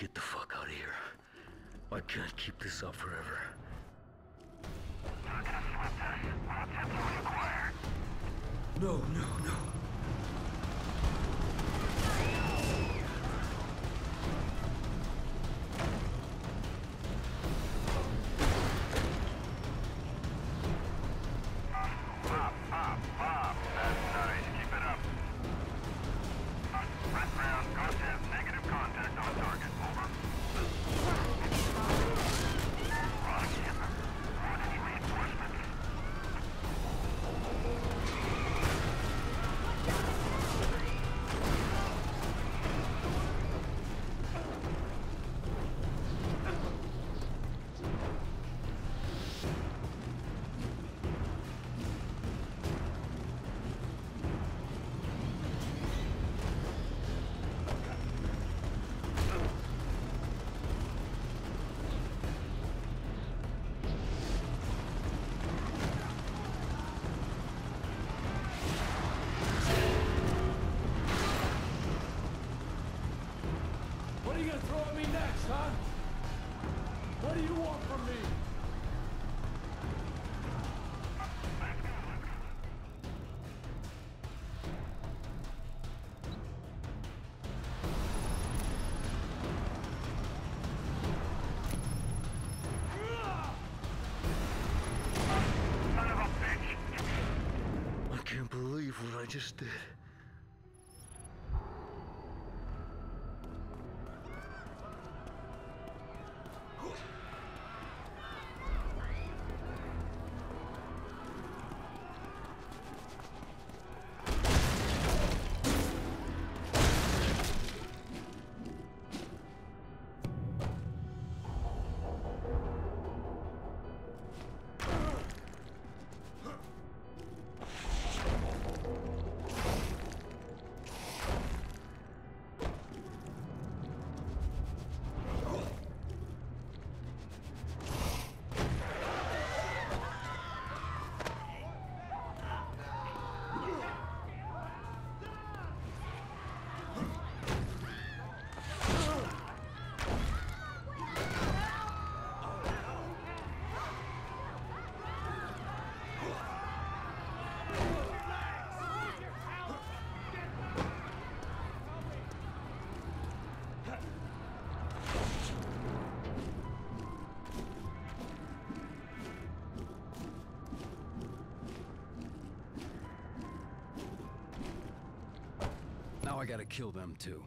get the fuck out of here. I can't keep this up forever. No, no, no. What do you want from me? I can't believe what I just did. Gotta kill them too.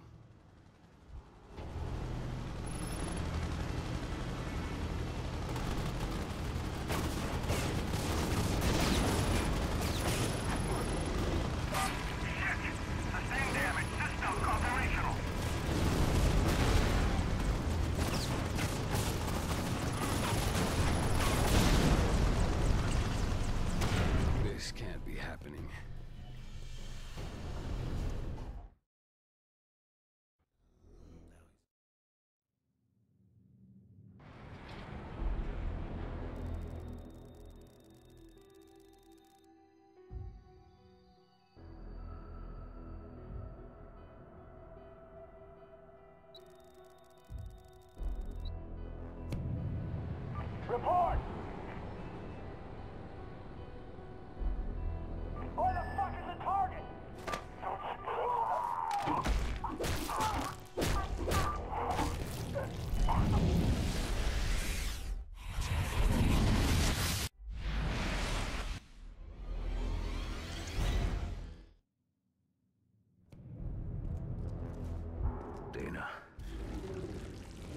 Dana.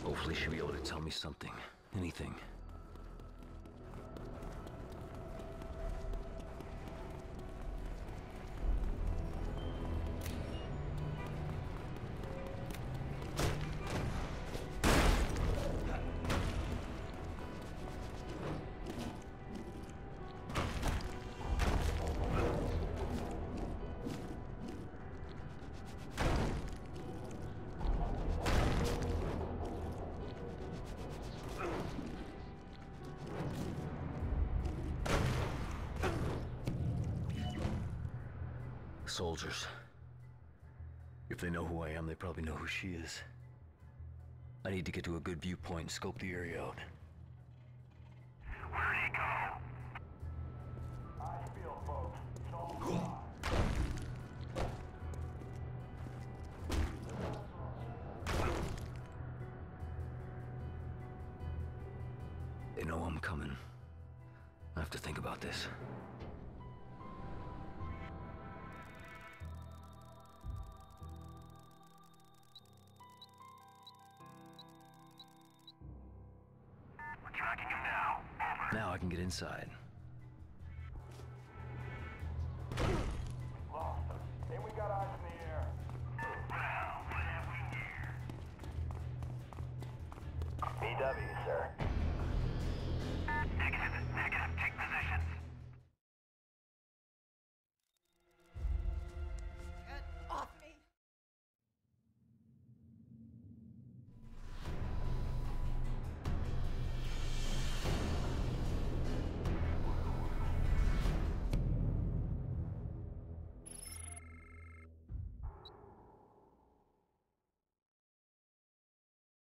Hopefully she'll be able to tell me something. Anything. Soldiers. If they know who I am, they probably know who she is. I need to get to a good viewpoint and scope the area out. Where'd he go? I feel, folks. It's. They know I'm coming. I have to think about this. Can get inside.